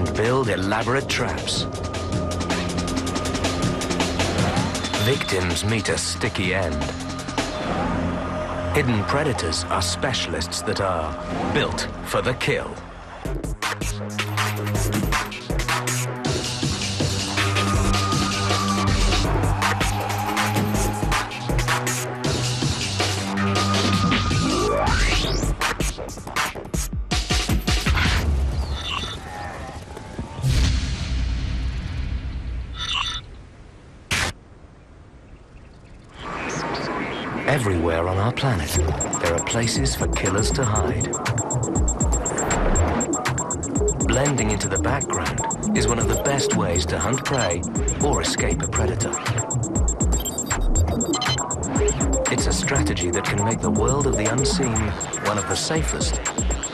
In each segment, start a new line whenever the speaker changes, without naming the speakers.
and build elaborate traps. Victims meet a sticky end. Hidden predators are specialists that are built for the kill. Our planet, there are places for killers to hide. Blending into the background is one of the best ways to hunt prey or escape a predator. It's a strategy that can make the world of the unseen one of the safest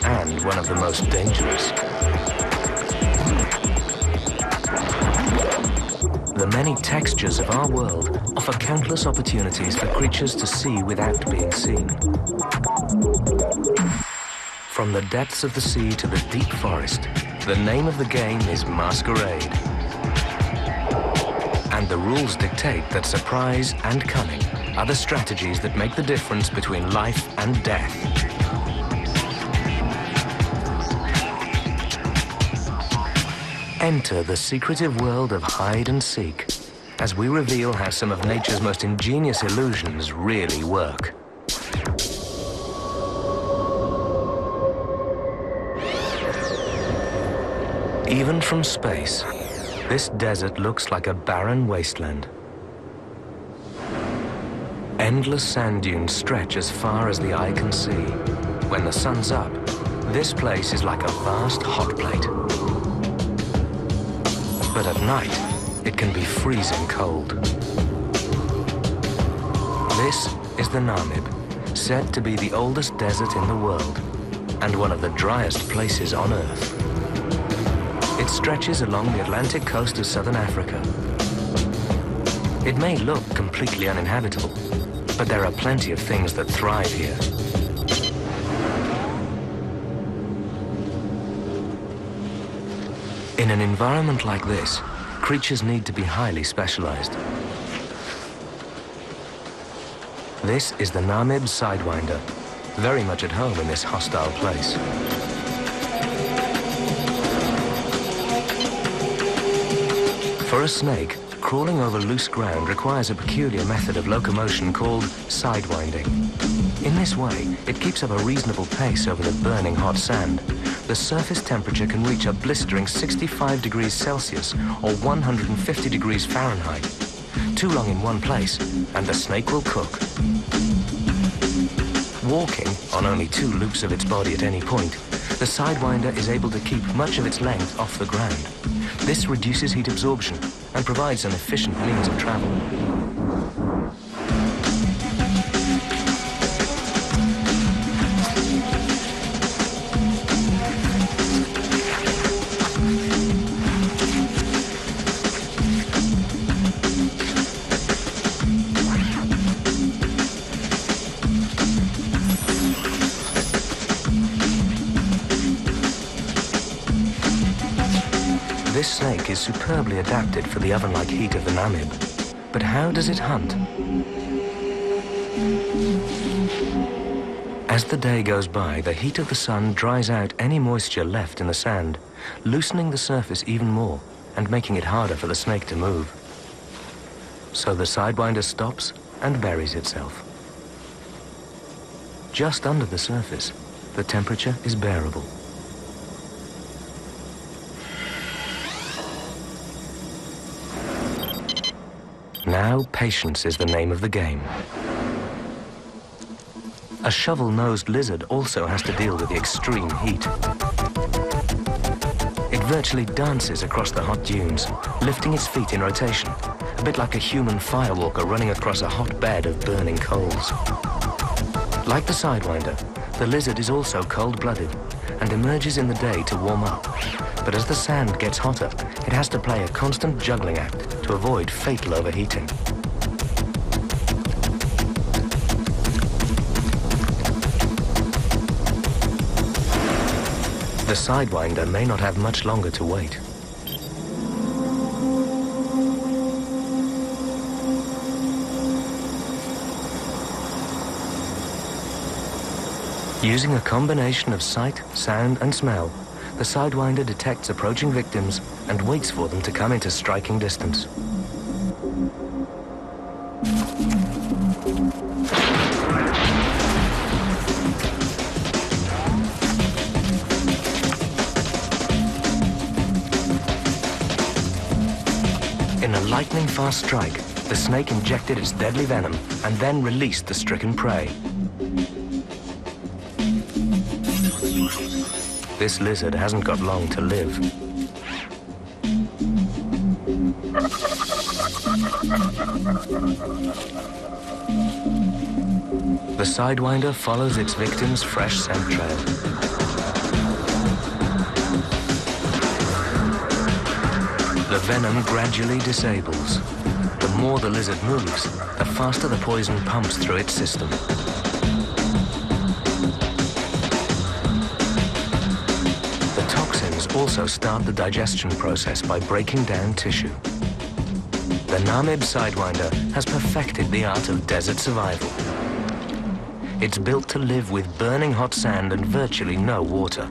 and one of the most dangerous. The many textures of our world offer countless opportunities for creatures to see without being seen. From the depths of the sea to the deep forest, the name of the game is Masquerade. And the rules dictate that surprise and cunning are the strategies that make the difference between life and death. Enter the secretive world of hide and seek as we reveal how some of nature's most ingenious illusions really work. Even from space, this desert looks like a barren wasteland. Endless sand dunes stretch as far as the eye can see. When the sun's up, this place is like a vast hot plate. But at night, it can be freezing cold. This is the Namib, said to be the oldest desert in the world and one of the driest places on Earth. It stretches along the Atlantic coast of southern Africa. It may look completely uninhabitable, but there are plenty of things that thrive here. In an environment like this, creatures need to be highly specialized. This is the Namib Sidewinder, very much at home in this hostile place. For a snake, crawling over loose ground requires a peculiar method of locomotion called sidewinding. In this way, it keeps up a reasonable pace over the burning hot sand. The surface temperature can reach a blistering 65 degrees Celsius or 150 degrees Fahrenheit. Too long in one place, and the snake will cook. Walking on only two loops of its body at any point, the Sidewinder is able to keep much of its length off the ground. This reduces heat absorption and provides an efficient means of travel. Adapted for the oven-like heat of the Namib. But how does it hunt? As the day goes by, the heat of the sun dries out any moisture left in the sand, loosening the surface even more and making it harder for the snake to move. So the Sidewinder stops and buries itself. Just under the surface, the temperature is bearable. Now patience is the name of the game. A shovel-nosed lizard also has to deal with the extreme heat. It virtually dances across the hot dunes, lifting its feet in rotation, a bit like a human firewalker running across a hot bed of burning coals. Like the Sidewinder, the lizard is also cold-blooded and emerges in the day to warm up. But as the sand gets hotter, it has to play a constant juggling act to avoid fatal overheating. The Sidewinder may not have much longer to wait. Using a combination of sight, sound and smell, the Sidewinder detects approaching victims and waits for them to come into striking distance. In a lightning-fast strike, the snake injected its deadly venom and then released the stricken prey. This lizard hasn't got long to live. The Sidewinder follows its victim's fresh scent trail. The venom gradually disables. The more the lizard moves, the faster the poison pumps through its system. Also start the digestion process by breaking down tissue. The Namib Sidewinder has perfected the art of desert survival. It's built to live with burning hot sand and virtually no water.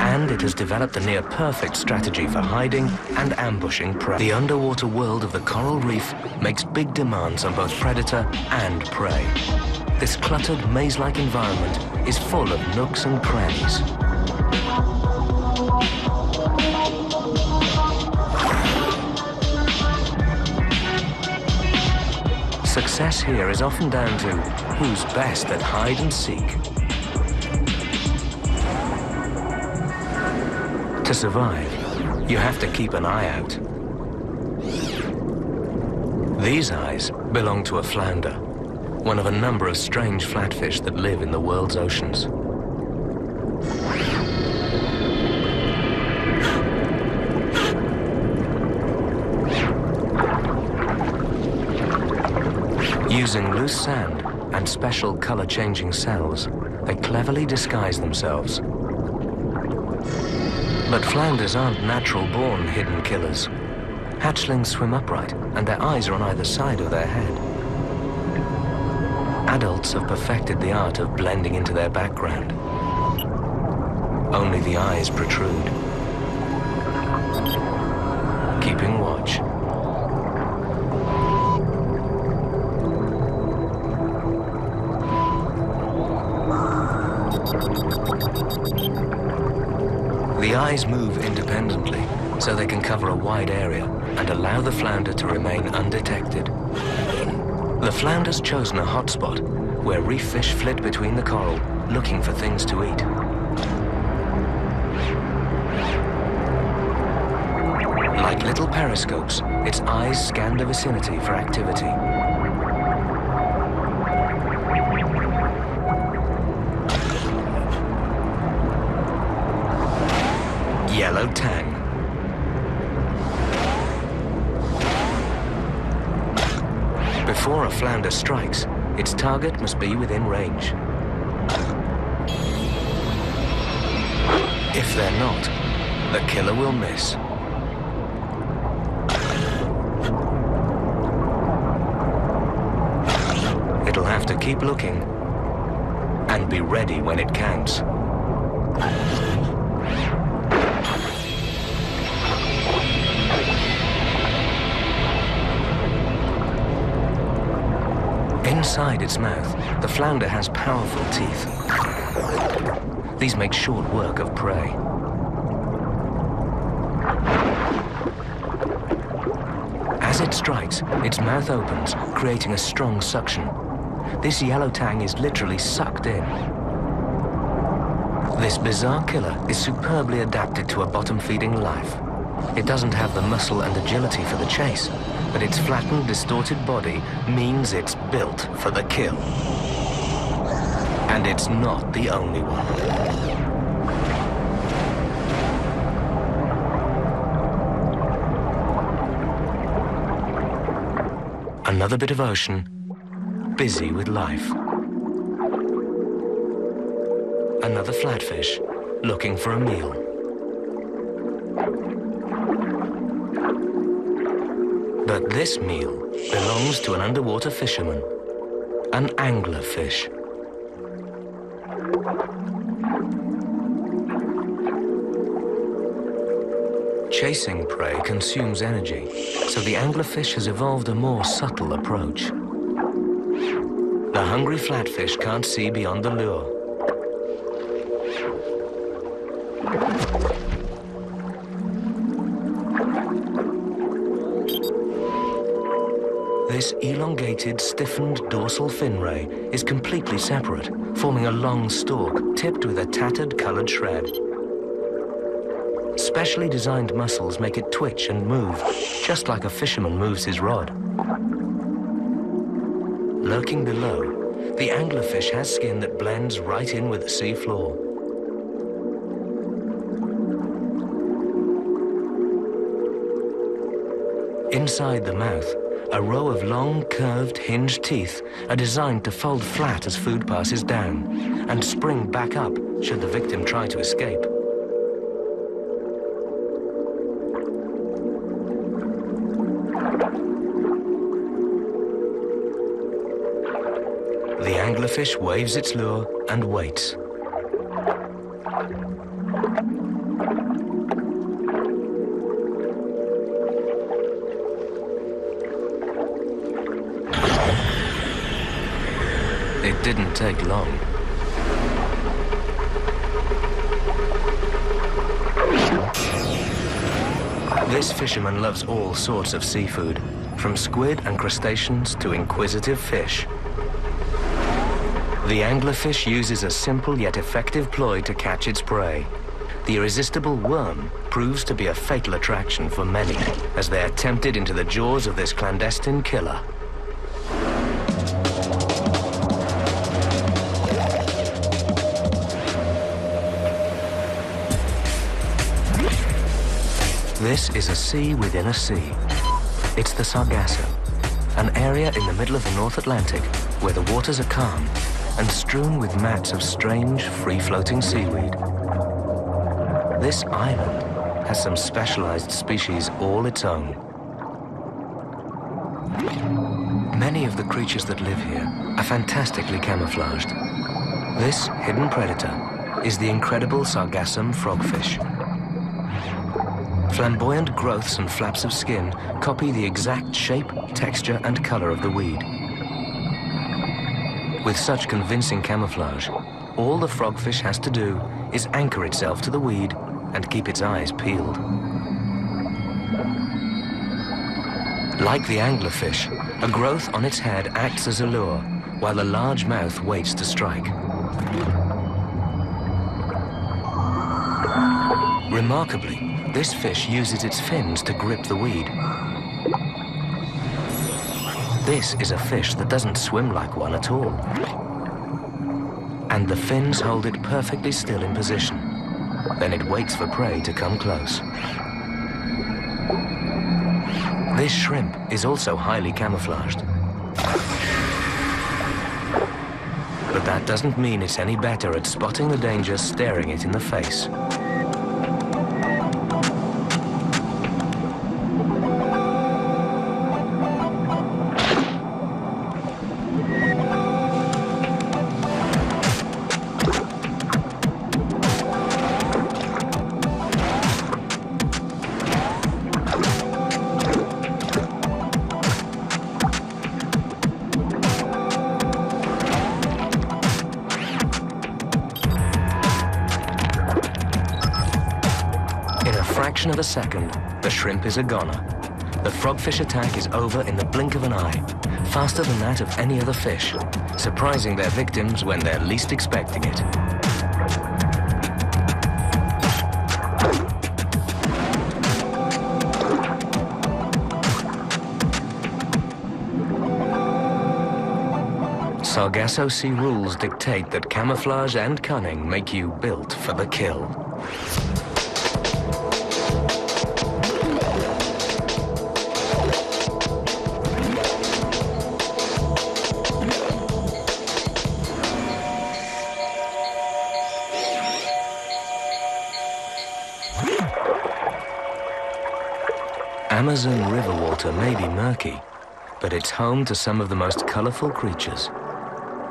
And it has developed a near perfect strategy for hiding and ambushing prey. The underwater world of the coral reef makes big demands on both predator and prey. This cluttered, maze-like environment is full of nooks and crannies. Success here is often down to who's best at hide and seek. To survive, you have to keep an eye out. These eyes belong to a flounder, one of a number of strange flatfish that live in the world's oceans. Loose sand and special color-changing cells, they cleverly disguise themselves but flounders aren't natural-born hidden killers. Hatchlings swim upright, and their eyes are on either side of their head. Adults have perfected the art of blending into their background. Only the eyes protrude. Keeping watch. The eyes move independently, so they can cover a wide area and allow the flounder to remain undetected. The flounder's chosen a hotspot where reef fish flit between the coral, looking for things to eat. Like little periscopes, its eyes scan the vicinity for activity. Tang. Before a flounder strikes, its target must be within range. If they're not, the killer will miss. It'll have to keep looking and be ready when it counts. Inside its mouth, the flounder has powerful teeth. These make short work of prey. As it strikes, its mouth opens, creating a strong suction. This yellow tang is literally sucked in. This bizarre killer is superbly adapted to a bottom-feeding life. It doesn't have the muscle and agility for the chase, but its flattened, distorted body means it's built for the kill. And it's not the only one. Another bit of ocean, busy with life. another flatfish, looking for a meal. This meal belongs to an underwater fisherman, an anglerfish. Chasing prey consumes energy, so the anglerfish has evolved a more subtle approach. The hungry flatfish can't see beyond the lure. This elongated, stiffened dorsal fin ray is completely separate, forming a long stalk tipped with a tattered colored shred. Specially designed muscles make it twitch and move, just like a fisherman moves his rod. Lurking below, the anglerfish has skin that blends right in with the sea floor. Inside the mouth, a row of long, curved, hinged teeth are designed to fold flat as food passes down and spring back up should the victim try to escape. The anglerfish waves its lure and waits. Didn't take long. This fisherman loves all sorts of seafood, from squid and crustaceans to inquisitive fish. The anglerfish uses a simple yet effective ploy to catch its prey. The irresistible worm proves to be a fatal attraction for many as they are tempted into the jaws of this clandestine killer. This is a sea within a sea. It's the Sargasso, an area in the middle of the North Atlantic where the waters are calm and strewn with mats of strange, free-floating seaweed. This island has some specialized species all its own. Many of the creatures that live here are fantastically camouflaged. This hidden predator is the incredible Sargassum frogfish. Flamboyant growths and flaps of skin copy the exact shape, texture, and color of the weed. With such convincing camouflage, all the frogfish has to do is anchor itself to the weed and keep its eyes peeled. Like the anglerfish, a growth on its head acts as a lure, while the large mouth waits to strike. Remarkably, this fish uses its fins to grip the weed, this is a fish that doesn't swim like one at all. And the fins hold it perfectly still in position. Then it waits for prey to come close. This shrimp is also highly camouflaged. But that doesn't mean it's any better at spotting the danger staring it in the face. Second, the shrimp is a goner. The frogfish attack is over in the blink of an eye, faster than that of any other fish, surprising their victims when they're least expecting it. Sargasso Sea rules dictate that camouflage and cunning make you built for the kill. Murky, but it's home to some of the most colorful creatures.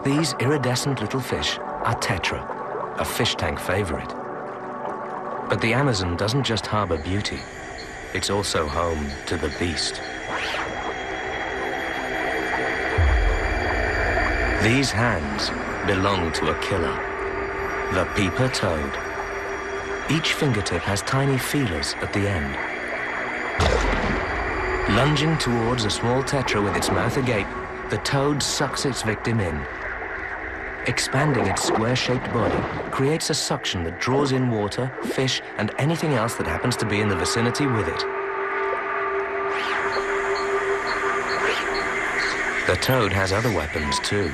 These iridescent little fish are tetra, a fish tank favorite. But the Amazon doesn't just harbor beauty, it's also home to the beast. These hands belong to a killer, the Pipa Toad. Each fingertip has tiny feelers at the end. Lunging towards a small tetra with its mouth agape, the toad sucks its victim in. Expanding its square-shaped body creates a suction that draws in water, fish, and anything else that happens to be in the vicinity with it. The toad has other weapons too.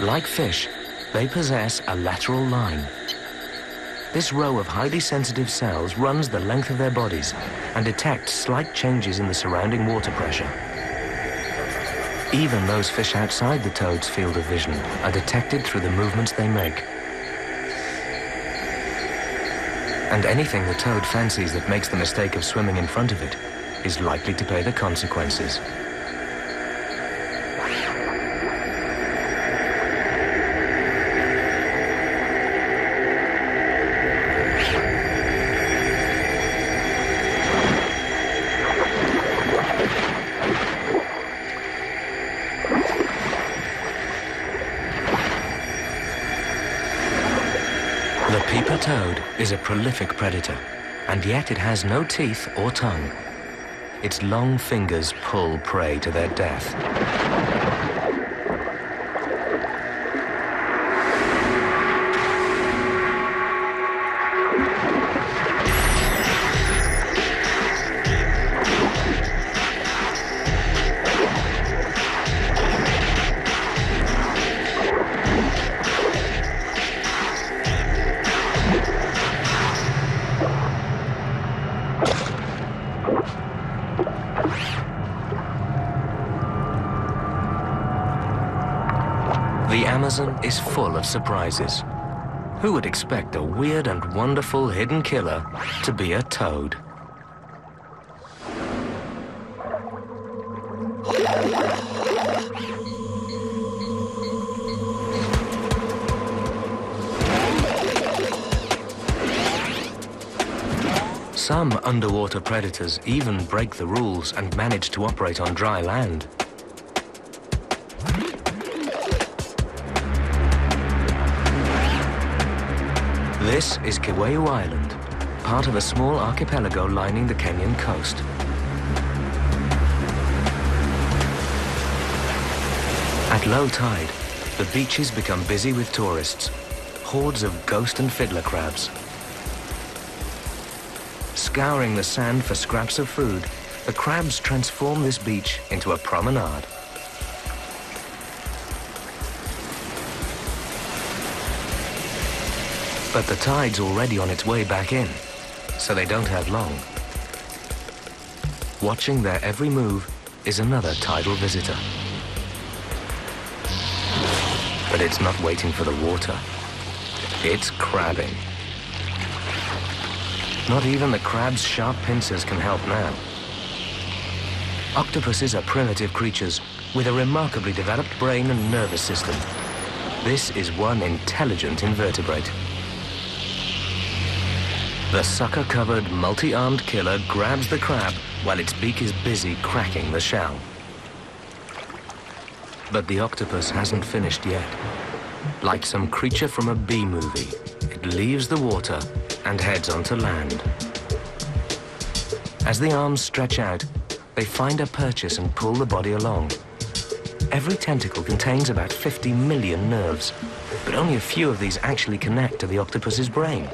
Like fish, they possess a lateral line. This row of highly sensitive cells runs the length of their bodies and detects slight changes in the surrounding water pressure. Even those fish outside the toad's field of vision are detected through the movements they make. And anything the toad fancies that makes the mistake of swimming in front of it is likely to pay the consequences. Is a prolific predator, and yet it has no teeth or tongue. Its long fingers pull prey to their death. Full of surprises. Who would expect a weird and wonderful hidden killer to be a toad? Some underwater predators even break the rules and manage to operate on dry land. Is Kiwayu Island, part of a small archipelago lining the Kenyan coast. At low tide, the beaches become busy with tourists, hordes of ghost and fiddler crabs. Scouring the sand for scraps of food, the crabs transform this beach into a promenade. But the tide's already on its way back in, so they don't have long. Watching their every move is another tidal visitor. But it's not waiting for the water. It's crabbing. Not even the crab's sharp pincers can help now. Octopuses are primitive creatures with a remarkably developed brain and nervous system. This is one intelligent invertebrate. The sucker-covered, multi-armed killer grabs the crab while its beak is busy cracking the shell. But the octopus hasn't finished yet. Like some creature from a B movie, it leaves the water and heads onto land. As the arms stretch out, they find a purchase and pull the body along. Every tentacle contains about 50 million nerves, but only a few of these actually connect to the octopus's brain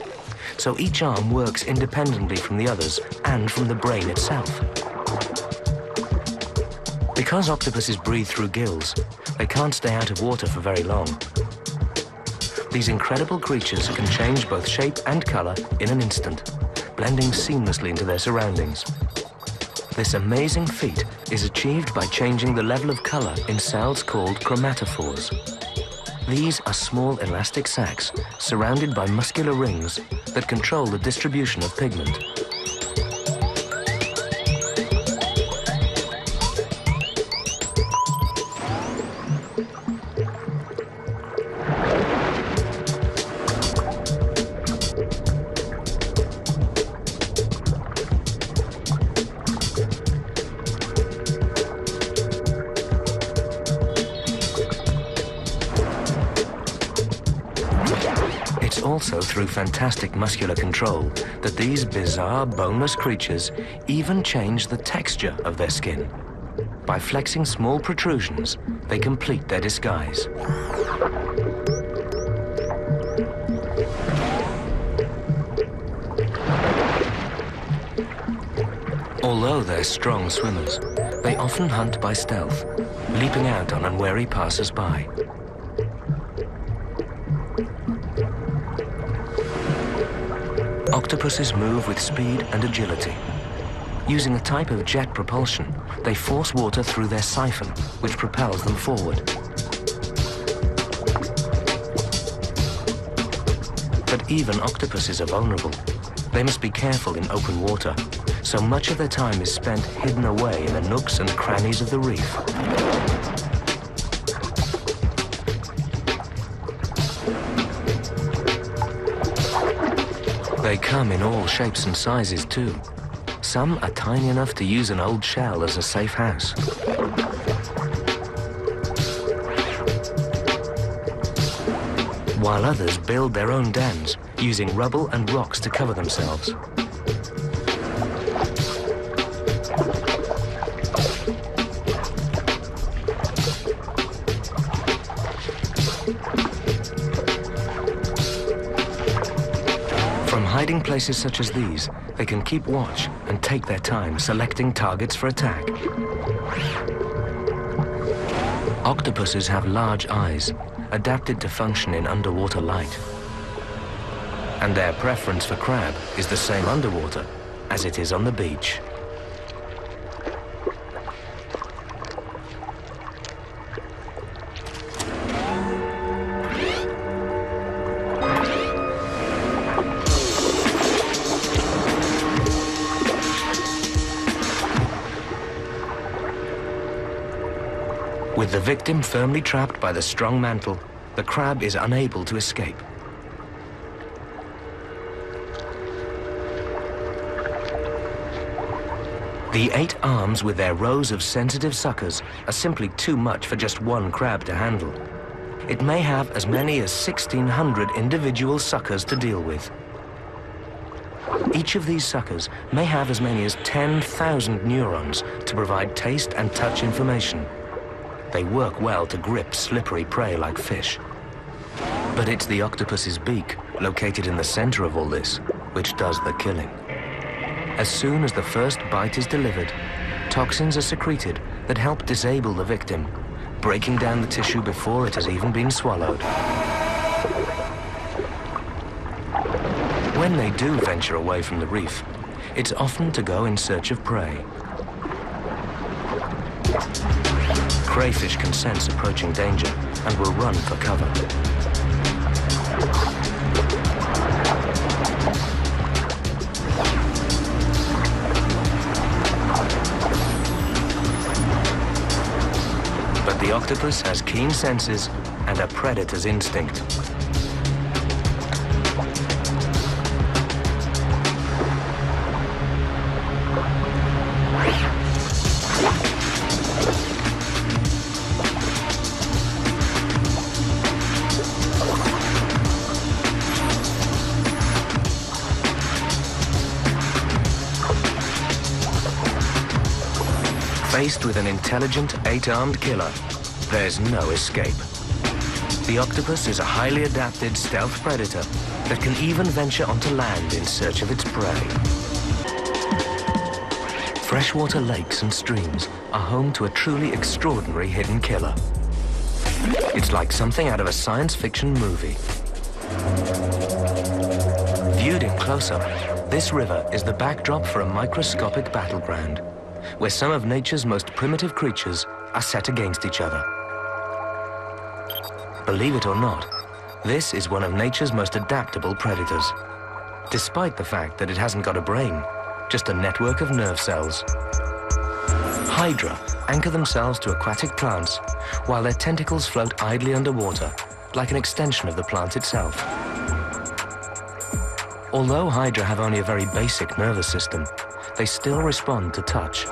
so each arm works independently from the others and from the brain itself. Because octopuses breathe through gills, they can't stay out of water for very long. These incredible creatures can change both shape and color in an instant, blending seamlessly into their surroundings. This amazing feat is achieved by changing the level of color in cells called chromatophores. These are small elastic sacs surrounded by muscular rings that control the distribution of pigment. Also through fantastic muscular control that these bizarre boneless creatures even change the texture of their skin. By flexing small protrusions, they complete their disguise. Although they're strong swimmers, they often hunt by stealth, leaping out on unwary passers-by. Octopuses move with speed and agility. Using a type of jet propulsion, they force water through their siphon, which propels them forward. But even octopuses are vulnerable. They must be careful in open water, so much of their time is spent hidden away in the nooks and crannies of the reef. Come in all shapes and sizes too. Some are tiny enough to use an old shell as a safe house. While others build their own dens, using rubble and rocks to cover themselves. Hiding places such as these, they can keep watch and take their time selecting targets for attack. Octopuses have large eyes, adapted to function in underwater light. And their preference for crab is the same underwater as it is on the beach. Victim firmly trapped by the strong mantle, the crab is unable to escape. The eight arms with their rows of sensitive suckers are simply too much for just one crab to handle. It may have as many as 1,600 individual suckers to deal with. Each of these suckers may have as many as 10,000 neurons to provide taste and touch information. They work well to grip slippery prey like fish. But it's the octopus's beak, located in the center of all this, which does the killing. As soon as the first bite is delivered, toxins are secreted that help disable the victim, breaking down the tissue before it has even been swallowed. When they do venture away from the reef, it's often to go in search of prey. Crayfish can sense approaching danger and will run for cover. But the octopus has keen senses and a predator's instinct. Faced with an intelligent, eight-armed killer, there's no escape. The octopus is a highly adapted stealth predator that can even venture onto land in search of its prey. Freshwater lakes and streams are home to a truly extraordinary hidden killer. It's like something out of a science fiction movie. Viewed in close-up, this river is the backdrop for a microscopic battleground where some of nature's most primitive creatures are set against each other. Believe it or not, this is one of nature's most adaptable predators, despite the fact that it hasn't got a brain, just a network of nerve cells. Hydra anchor themselves to aquatic plants while their tentacles float idly underwater, like an extension of the plant itself. Although Hydra have only a very basic nervous system, they still respond to touch.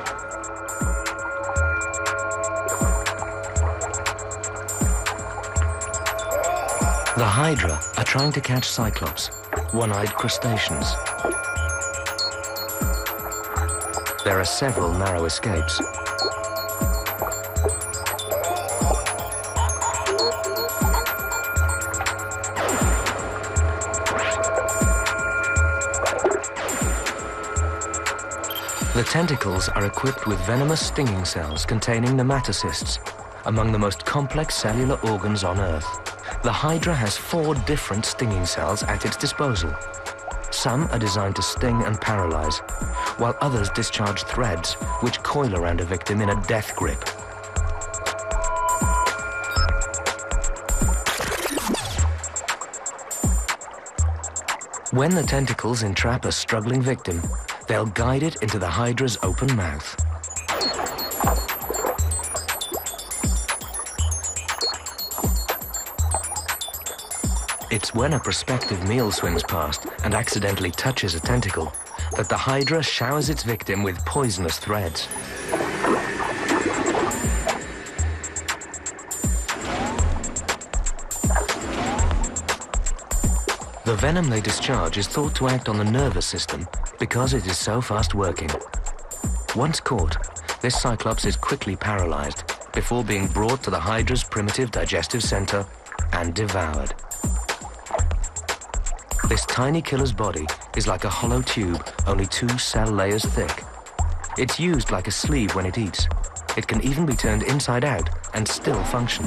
Hydra are trying to catch Cyclops, one-eyed crustaceans. There are several narrow escapes. The tentacles are equipped with venomous stinging cells containing nematocysts, among the most complex cellular organs on Earth. The Hydra has four different stinging cells at its disposal. Some are designed to sting and paralyze, while others discharge threads which coil around a victim in a death grip. When the tentacles entrap a struggling victim, They'll guide it into the Hydra's open mouth. It's when a prospective meal swims past and accidentally touches a tentacle that the Hydra showers its victim with poisonous threads. The venom they discharge is thought to act on the nervous system because it is so fast working. Once caught, this Cyclops is quickly paralyzed before being brought to the Hydra's primitive digestive center and devoured. This tiny killer's body is like a hollow tube, only two cell layers thick. It's used like a sleeve when it eats. It can even be turned inside out and still function.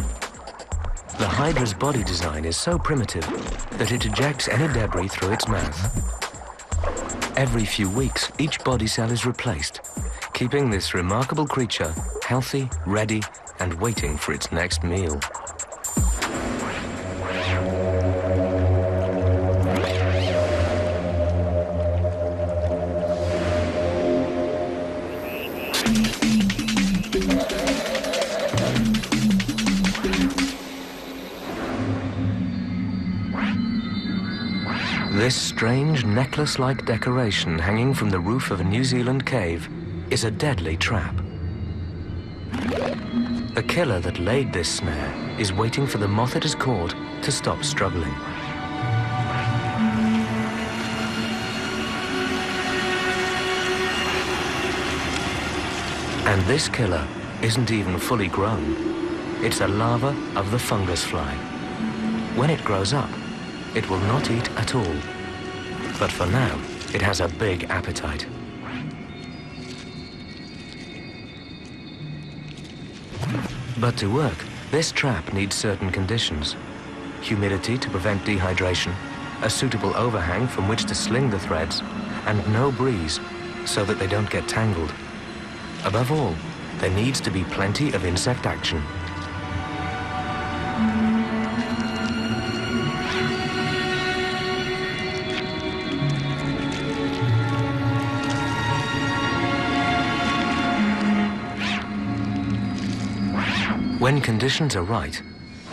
The Hydra's body design is so primitive that it ejects any debris through its mouth. Every few weeks, each body cell is replaced, keeping this remarkable creature healthy, ready, and waiting for its next meal. Strange necklace-like decoration hanging from the roof of a New Zealand cave is a deadly trap. The killer that laid this snare is waiting for the moth it has caught to stop struggling. And this killer isn't even fully grown. It's a larva of the fungus fly. When it grows up, it will not eat at all. But for now, it has a big appetite. But to work, this trap needs certain conditions. Humidity to prevent dehydration, a suitable overhang from which to sling the threads, and no breeze, so that they don't get tangled. Above all, there needs to be plenty of insect action. When conditions are right,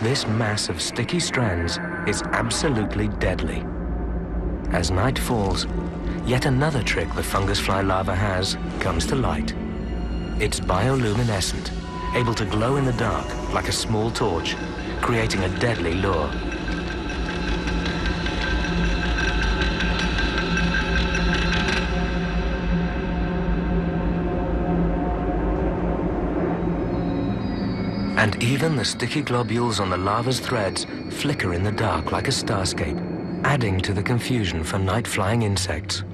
this mass of sticky strands is absolutely deadly. As night falls, yet another trick the fungus fly larva has comes to light. It's bioluminescent, able to glow in the dark like a small torch, creating a deadly lure. And even the sticky globules on the larva's threads flicker in the dark like a starscape, adding to the confusion for night-flying insects.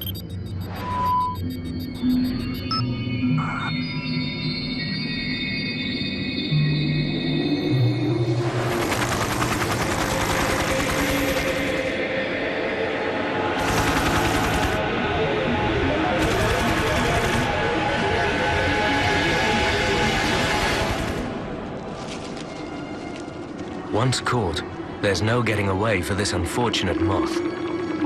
Once caught, there's no getting away for this unfortunate moth.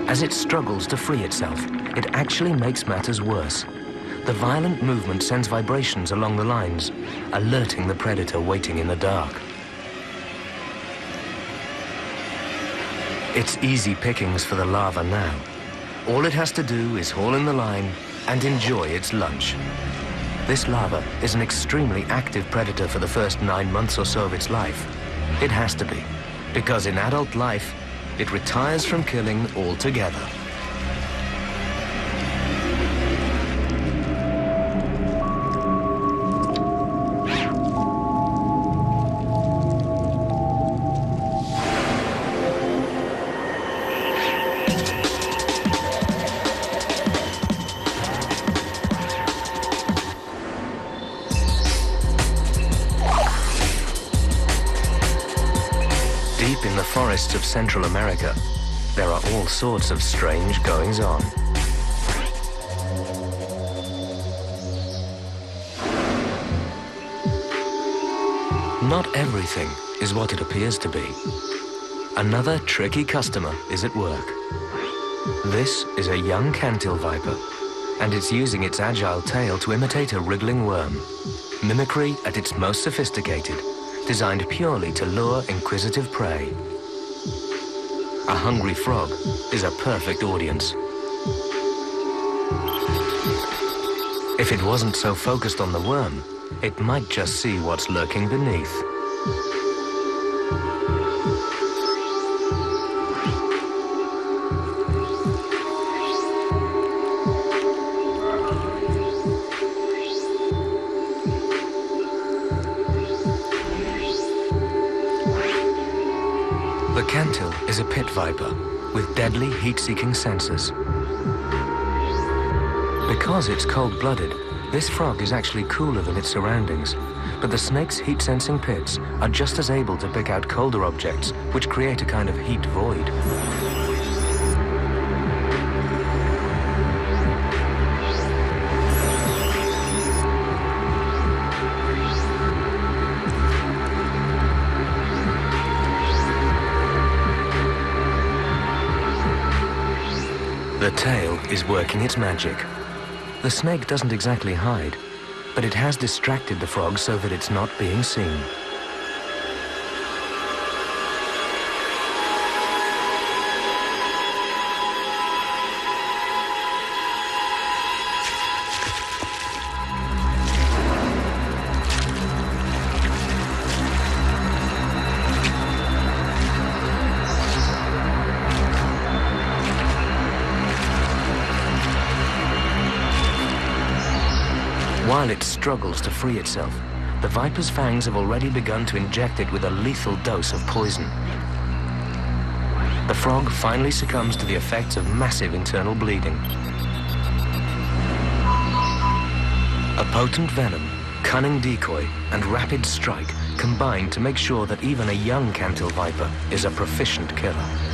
As it struggles to free itself, it actually makes matters worse. The violent movement sends vibrations along the lines, alerting the predator waiting in the dark. It's easy pickings for the larva now. All it has to do is haul in the line and enjoy its lunch. This larva is an extremely active predator for the first nine months or so of its life. It has to be, because in adult life, it retires from killing altogether. Central America, there are all sorts of strange goings-on. Not everything is what it appears to be. Another tricky customer is at work. This is a young cantil viper, and it's using its agile tail to imitate a wriggling worm. Mimicry at its most sophisticated, designed purely to lure inquisitive prey. A hungry frog is a perfect audience. If it wasn't so focused on the worm, it might just see what's lurking beneath. Viper with deadly heat-seeking sensors. Because it's cold-blooded, this frog is actually cooler than its surroundings, but the snake's heat-sensing pits are just as able to pick out colder objects, which create a kind of heat void. Is working its magic. The snake doesn't exactly hide, but it has distracted the frog so that it's not being seen. It struggles to free itself, the viper's fangs have already begun to inject it with a lethal dose of poison. The frog finally succumbs to the effects of massive internal bleeding. A potent venom, cunning decoy, and rapid strike combine to make sure that even a young cantil viper is a proficient killer.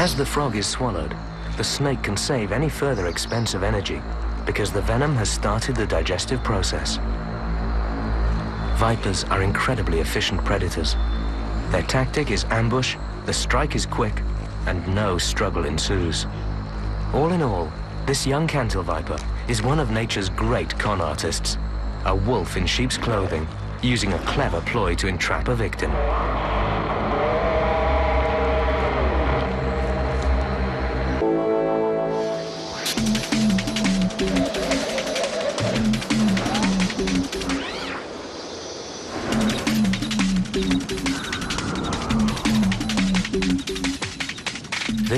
As the frog is swallowed, the snake can save any further expense of energy because the venom has started the digestive process. Vipers are incredibly efficient predators. Their tactic is ambush, the strike is quick, and no struggle ensues. All in all, this young cantil viper is one of nature's great con artists, a wolf in sheep's clothing, using a clever ploy to entrap a victim.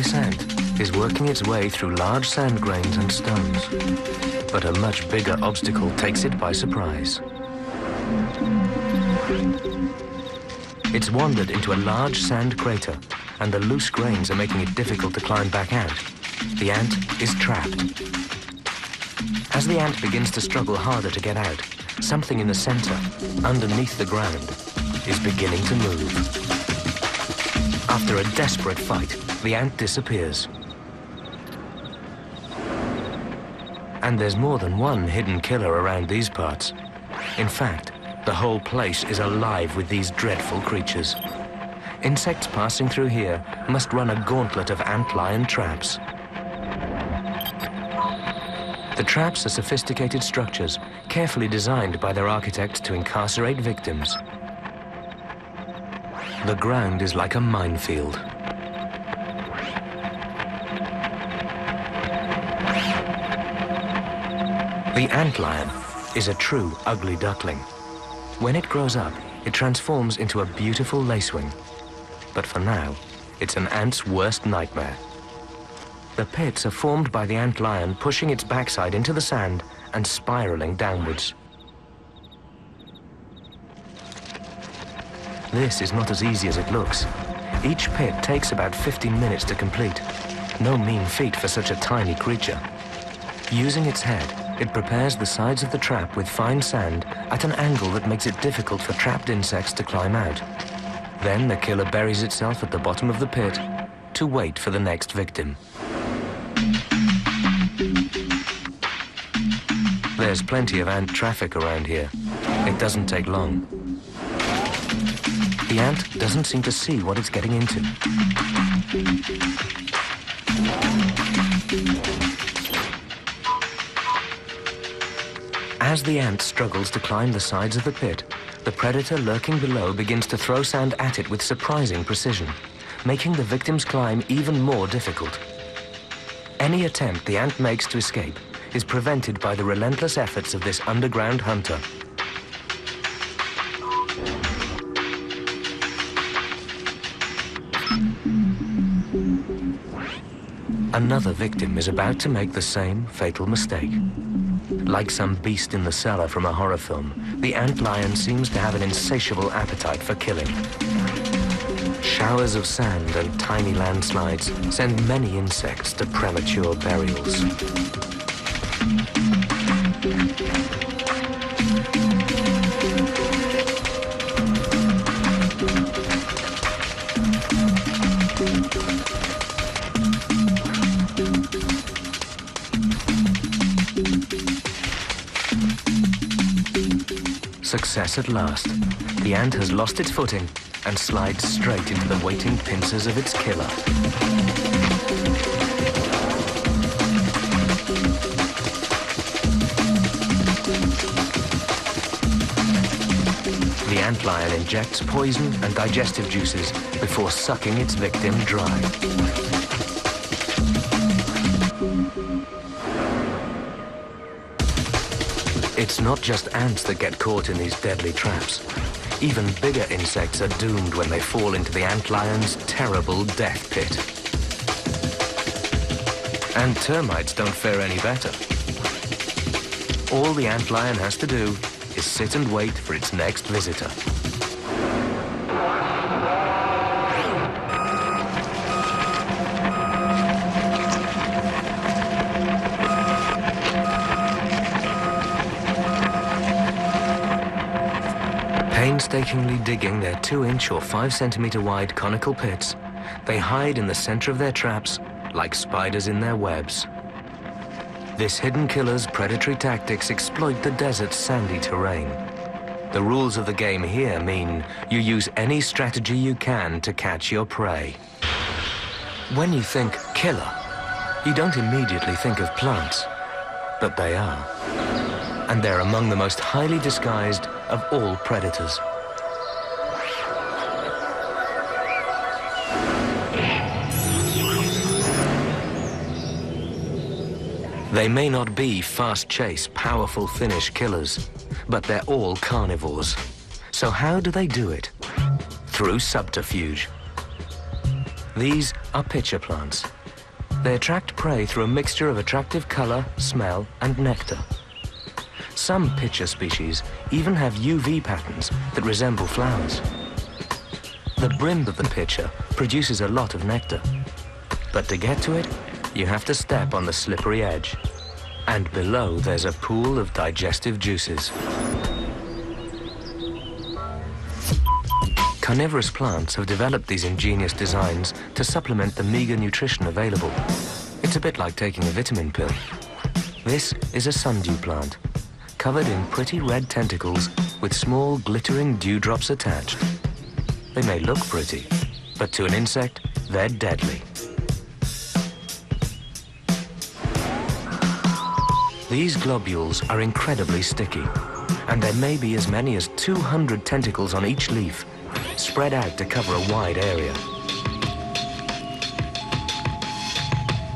This ant is working its way through large sand grains and stones, but a much bigger obstacle takes it by surprise. It's wandered into a large sand crater, and the loose grains are making it difficult to climb back out. The ant is trapped. As the ant begins to struggle harder to get out, something in the center, underneath the ground, is beginning to move. After a desperate fight, the ant disappears. And there's more than one hidden killer around these parts. In fact, the whole place is alive with these dreadful creatures. Insects passing through here must run a gauntlet of ant-lion traps. The traps are sophisticated structures, carefully designed by their architects to incarcerate victims. The ground is like a minefield. The antlion is a true ugly duckling. When it grows up, it transforms into a beautiful lacewing. But for now, it's an ant's worst nightmare. The pits are formed by the antlion pushing its backside into the sand and spiraling downwards. This is not as easy as it looks. Each pit takes about 15 minutes to complete. No mean feat for such a tiny creature. Using its head, it prepares the sides of the trap with fine sand at an angle that makes it difficult for trapped insects to climb out. Then the killer buries itself at the bottom of the pit to wait for the next victim. There's plenty of ant traffic around here. It doesn't take long. The ant doesn't seem to see what it's getting into. As the ant struggles to climb the sides of the pit, the predator lurking below begins to throw sand at it with surprising precision, making the victim's climb even more difficult. Any attempt the ant makes to escape is prevented by the relentless efforts of this underground hunter. Another victim is about to make the same fatal mistake. Like some beast in the cellar from a horror film, the antlion seems to have an insatiable appetite for killing. Showers of sand and tiny landslides send many insects to premature burials. Success at last. The ant has lost its footing and slides straight into the waiting pincers of its killer. The antlion injects poison and digestive juices before sucking its victim dry. It's not just ants that get caught in these deadly traps. Even bigger insects are doomed when they fall into the antlion's terrible death pit. And termites don't fare any better. All the antlion has to do is sit and wait for its next visitor. Painstakingly digging their two-inch or five-centimeter wide conical pits, they hide in the center of their traps like spiders in their webs. This hidden killer's predatory tactics exploit the desert's sandy terrain. The rules of the game here mean you use any strategy you can to catch your prey. When you think killer, you don't immediately think of plants, but they are. And they're among the most highly disguised of all predators. They may not be fast-chase, powerful finish killers, but they're all carnivores. So how do they do it? Through subterfuge. These are pitcher plants. They attract prey through a mixture of attractive color, smell, and nectar. Some pitcher species even have UV patterns that resemble flowers. The brim of the pitcher produces a lot of nectar. But to get to it, you have to step on the slippery edge. And below there's a pool of digestive juices. Carnivorous plants have developed these ingenious designs to supplement the meager nutrition available. It's a bit like taking a vitamin pill. This is a sundew plant, covered in pretty red tentacles with small glittering dewdrops attached. They may look pretty, but to an insect, they're deadly. These globules are incredibly sticky, and there may be as many as 200 tentacles on each leaf, spread out to cover a wide area.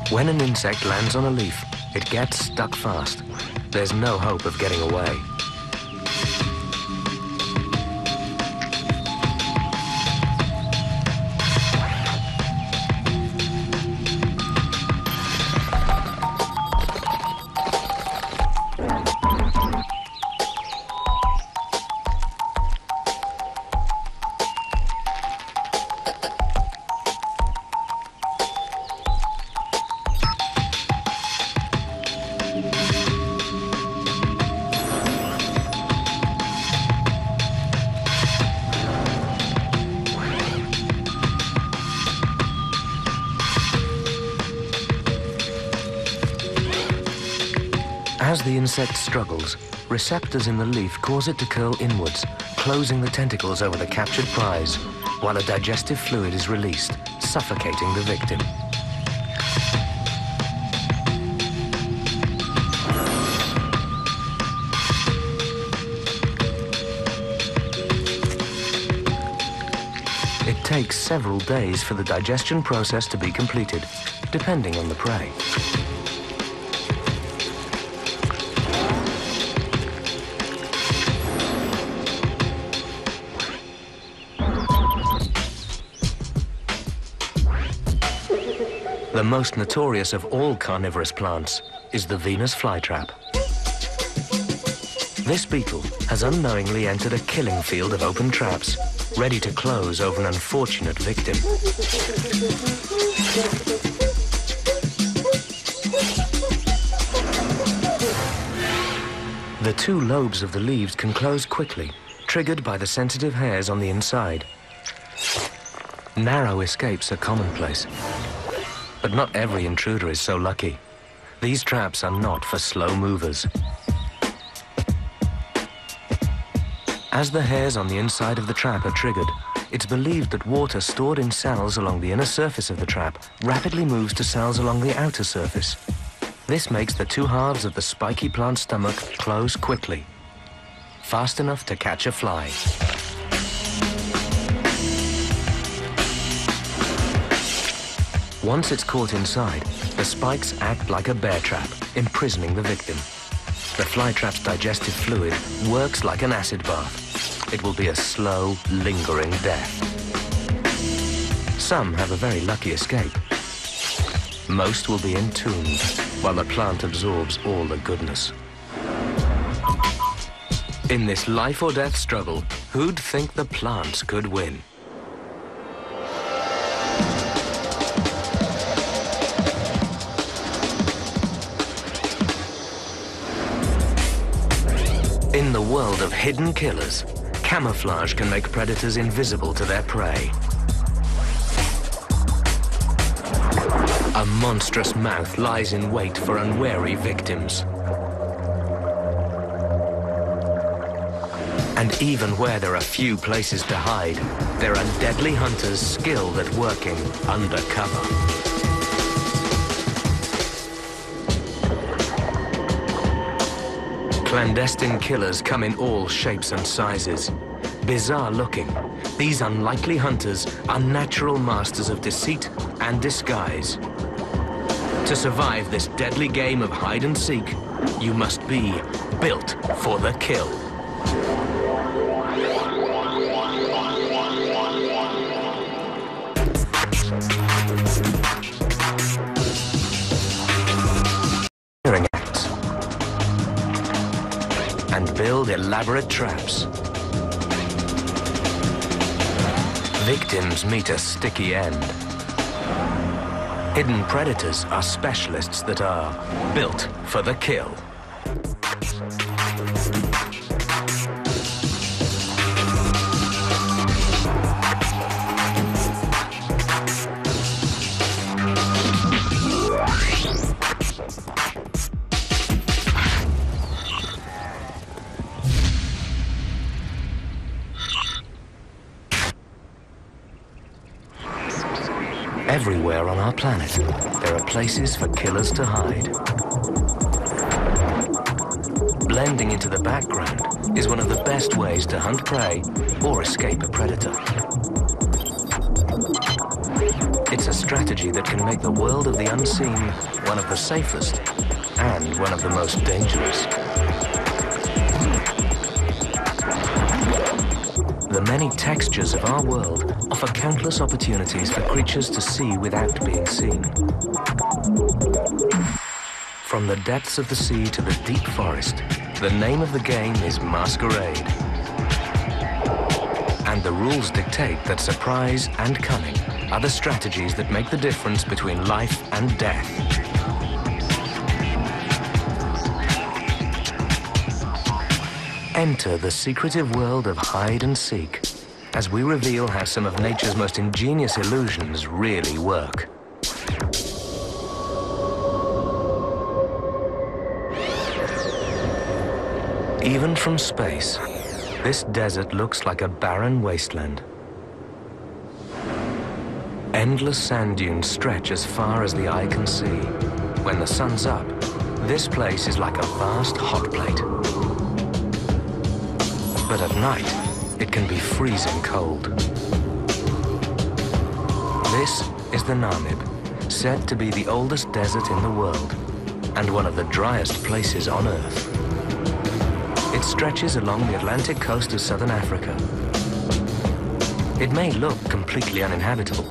When an insect lands on a leaf, it gets stuck fast. there's no hope of getting away. Struggles, receptors in the leaf cause it to curl inwards, closing the tentacles over the captured prize, while a digestive fluid is released, suffocating the victim. It takes several days for the digestion process to be completed, depending on the prey. Most notorious of all carnivorous plants is the Venus flytrap. This beetle has unknowingly entered a killing field of open traps, ready to close over an unfortunate victim. The two lobes of the leaves can close quickly, triggered by the sensitive hairs on the inside. Narrow escapes are commonplace. But not every intruder is so lucky. These traps are not for slow movers. As the hairs on the inside of the trap are triggered, it's believed that water stored in cells along the inner surface of the trap rapidly moves to cells along the outer surface. This makes the two halves of the spiky plant stomach close quickly, fast enough to catch a fly. Once it's caught inside, the spikes act like a bear trap, imprisoning the victim. The flytrap's digestive fluid works like an acid bath. It will be a slow, lingering death. Some have a very lucky escape. Most will be entombed while the plant absorbs all the goodness. In this life or death struggle, who'd think the plants could win? In the world of hidden killers, camouflage can make predators invisible to their prey. A monstrous mouth lies in wait for unwary victims. And even where there are few places to hide, there are deadly hunters skilled at working undercover. Clandestine killers come in all shapes and sizes. Bizarre looking, these unlikely hunters are natural masters of deceit and disguise. To survive this deadly game of hide and seek, you must be built for the kill. Elaborate traps. Victims meet a sticky end. Hidden predators are specialists that are built for the kill. Everywhere on our planet, there are places for killers to hide. Blending into the background is one of the best ways to hunt prey or escape a predator. It's a strategy that can make the world of the unseen one of the safest and one of the most dangerous. The many textures of our world offer countless opportunities for creatures to see without being seen. From the depths of the sea to the deep forest, the name of the game is Masquerade. And the rules dictate that surprise and cunning are the strategies that make the difference between life and death. Enter the secretive world of hide and seek as we reveal how some of nature's most ingenious illusions really work. Even from space, this desert looks like a barren wasteland. Endless sand dunes stretch as far as the eye can see. When the sun's up, this place is like a vast hot plate. But at night, it can be freezing cold. This is the Namib, said to be the oldest desert in the world and one of the driest places on Earth. It stretches along the Atlantic coast of southern Africa. It may look completely uninhabitable,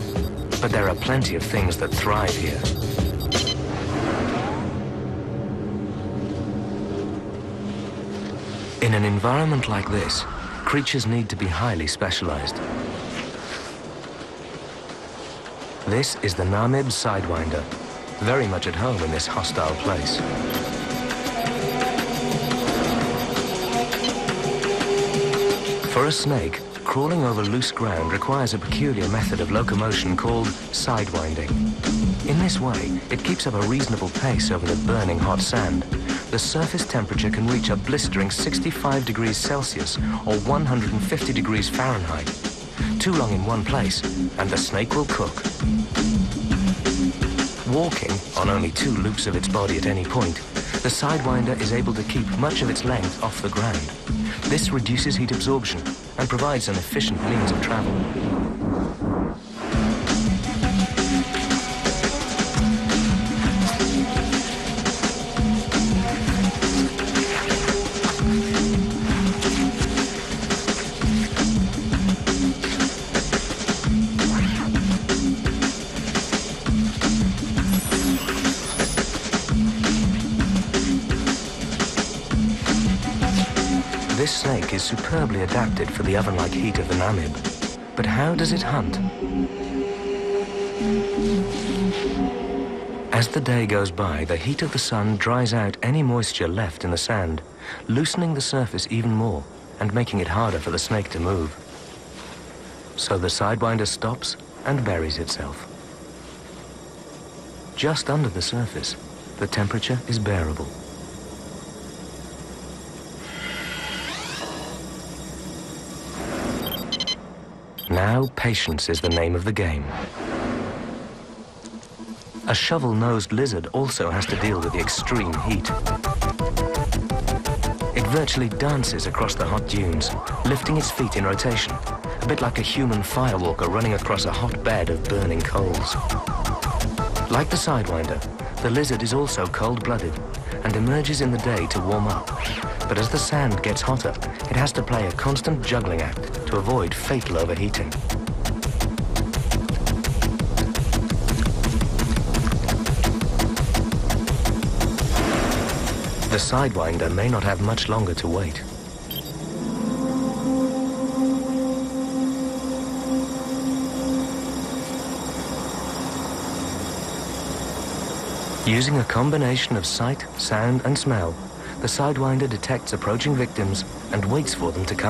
but there are plenty of things that thrive here. In an environment like this, creatures need to be highly specialized. This is the Namib Sidewinder, very much at home in this hostile place. For a snake, crawling over loose ground requires a peculiar method of locomotion called sidewinding. In this way, it keeps up a reasonable pace over the burning hot sand. The surface temperature can reach a blistering 65 degrees Celsius or 150 degrees Fahrenheit. Too long in one place, and the snake will cook. Walking on only two loops of its body at any point, the Sidewinder is able to keep much of its length off the ground. This reduces heat absorption and provides an efficient means of travel. This snake is superbly adapted for the oven-like heat of the Namib. But how does it hunt? As the day goes by, the heat of the sun dries out any moisture left in the sand, loosening the surface even more and making it harder for the snake to move. So the Sidewinder stops and buries itself. Just under the surface, the temperature is bearable. Now patience is the name of the game. A shovel-nosed lizard also has to deal with the extreme heat. It virtually dances across the hot dunes, lifting its feet in rotation, a bit like a human firewalker running across a hot bed of burning coals. Like the Sidewinder, the lizard is also cold-blooded and emerges in the day to warm up. But as the sand gets hotter, it has to play a constant juggling act to avoid fatal overheating. The Sidewinder may not have much longer to wait. Using a combination of sight, sound and smell, the Sidewinder detects approaching victims and waits for them to come